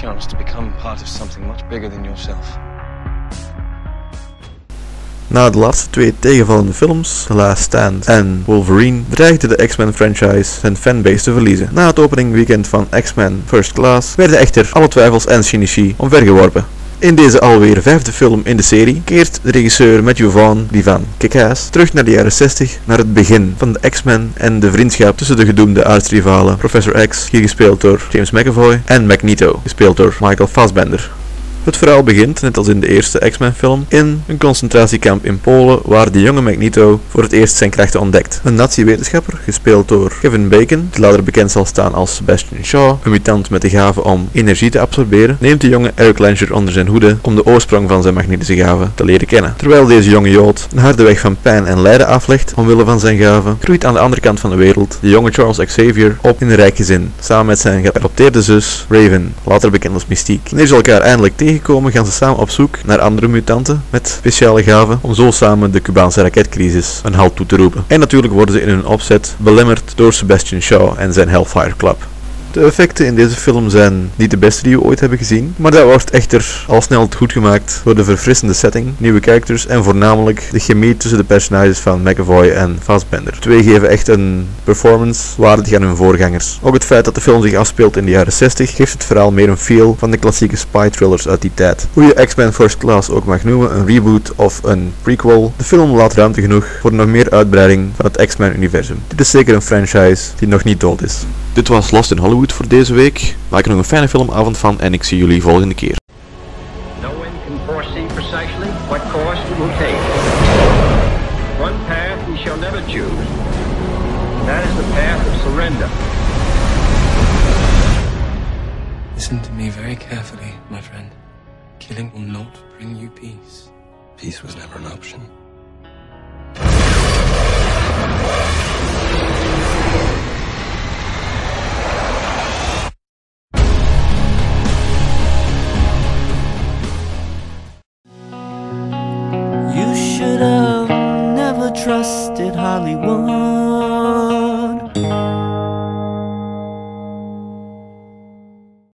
chance to become part of something much bigger than yourself. Na de laatste twee tegenvallende films, The Last Stand en Wolverine, dreigde de X-Men franchise zijn fanbase te verliezen. Na het opening weekend van X-Men First Class werden echter alle twijfels en cynici omvergeworpen. In deze alweer vijfde film in de serie keert de regisseur Matthew Vaughn, die van terug naar de jaren 60, naar het begin van de X-Men en de vriendschap tussen de gedoemde aartsrivalen Professor X, hier gespeeld door James McAvoy, en Magneto, gespeeld door Michael Fassbender. Het verhaal begint, net als in de eerste X-Men film, in een concentratiekamp in Polen waar de jonge Magneto voor het eerst zijn krachten ontdekt. Een nazi-wetenschapper, gespeeld door Kevin Bacon, die later bekend zal staan als Sebastian Shaw, een mutant met de gave om energie te absorberen, neemt de jonge Eric Langer onder zijn hoede om de oorsprong van zijn magnetische gave te leren kennen. Terwijl deze jonge Jood een harde weg van pijn en lijden aflegt omwille van zijn gave, groeit aan de andere kant van de wereld de jonge Charles Xavier op in een rijk gezin, samen met zijn geadopteerde zus Raven, later bekend als Mystique. Wanneer ze elkaar eindelijk tegen tegenkomen gaan ze samen op zoek naar andere mutanten met speciale gaven om zo samen de Cubaanse raketcrisis een halt toe te roepen. En natuurlijk worden ze in hun opzet belemmerd door Sebastian Shaw en zijn Hellfire Club. De effecten in deze film zijn niet de beste die we ooit hebben gezien, maar dat wordt echter al snel goed gemaakt door de verfrissende setting, nieuwe characters en voornamelijk de chemie tussen de personages van McAvoy en Fassbender. Twee geven echt een performance waardig aan hun voorgangers. Ook het feit dat de film zich afspeelt in de jaren 60 geeft het verhaal meer een feel van de klassieke spy thrillers uit die tijd. Hoe je X-Men First Class ook mag noemen, een reboot of een prequel, de film laat ruimte genoeg voor nog meer uitbreiding van het X-Men universum. Dit is zeker een franchise die nog niet dood is. Dit was Lost in Hollywood voor deze week. Maak er nog een fijne filmavond van en ik zie jullie volgende keer. No one can foresee precisely what course it will take. One path we shall never choose. And that is the path of surrender. Listen to me very carefully, my friend. Killing will not bring you peace. Peace was never an option. should have never trusted Hollywood.